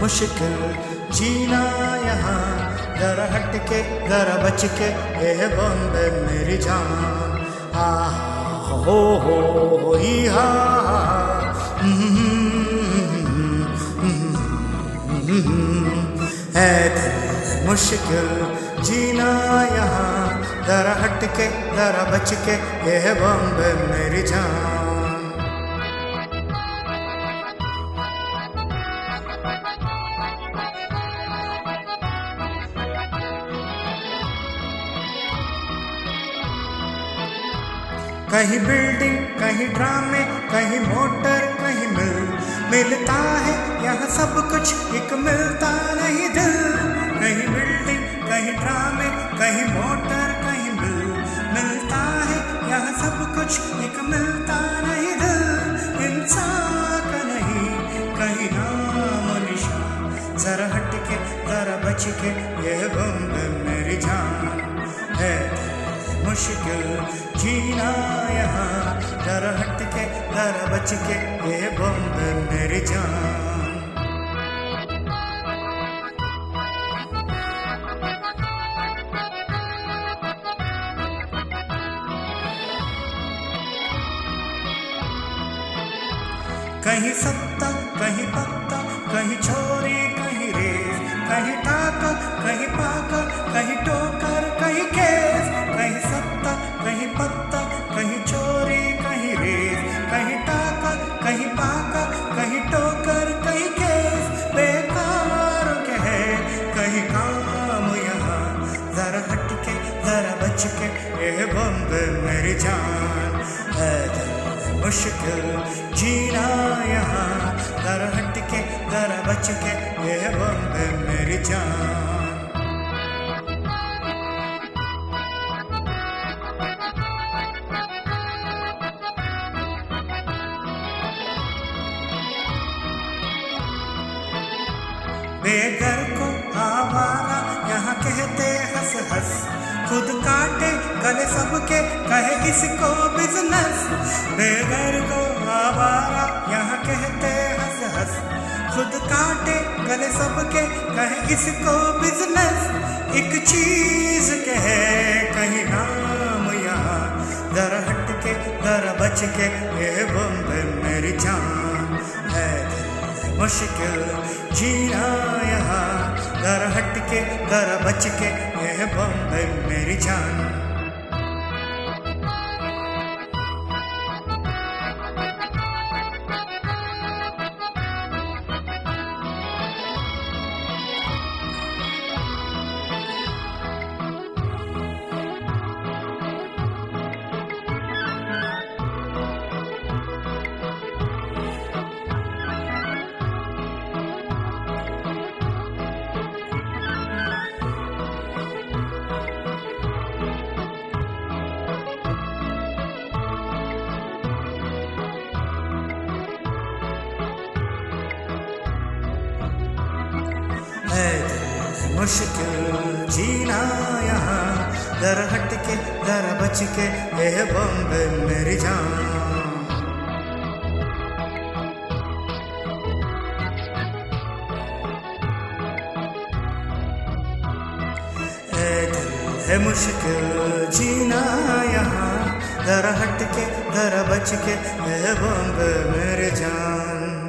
मुश्किल जीना यहाँ जरा हट के जरा बच के ए बॉम्बे मेरी जान। हो हो हो ई हा, है दिल मुश्किल जीना यहाँ जरा हट के जरा बच के ये बॉम्बे मेरी जान। कहीं बिल्डिंग कहीं ड्रामे कहीं मोटर कहीं मिल मिलता है, यह सब कुछ एक मिलता नहीं दिल। कहीं बिल्डिंग कहीं ड्रामे कहीं मोटर कहीं मिल मिलता है, यह सब कुछ एक मिलता नहीं दिल। इंसान का नहीं, कहीं नाम निशान। जरा हट के जरा बच के ये बम मेरी जान है। मुश्किल जीना यहाँ। डर हट के डर बच के ये बम्ब मेरी जान। कहीं सत्ता कहीं पत्ता, कहीं छोरी, कहीं रेस कहीं टाका, कहीं पाका, कहीं टोकर, कहीं केस, कहीं सत्ता, कहीं पत्ता, कहीं चोरी कहीं रेस कहीं टाका, कहीं पाका, कहीं टोकर, कहीं केस। बेकार के है, कहीं काम यहाँ। जरा हटके, जरा बच के ये बम्ब मेरी जान। मुश्किल जीना यहाँ जरा हट के जरा बच के ये बम्ब मेरी जान। बेघर को आवारा यहाँ कहते हंस कहे इसको बिज़नेस बेघर को आवारा, यहाँ कहते हंस हंस। खुद काटे गले सबके, कहे इसको बिज़नेस एक चीज़ कहे, कहीं नाम यहाँ। दर हट के दर बच के ये बम्बे मेरी जान। है मुश्किल, जीना यहाँ। दर हट के दर बच के ये बम्बे मेरी जान। मुश्किल जीना यहाँ। दर हट के दर बच के ये बम्बे मेरी जान। है मुश्किल जीना यहाँ। दर हट के दर बच के ये बम्बे मेरे जान।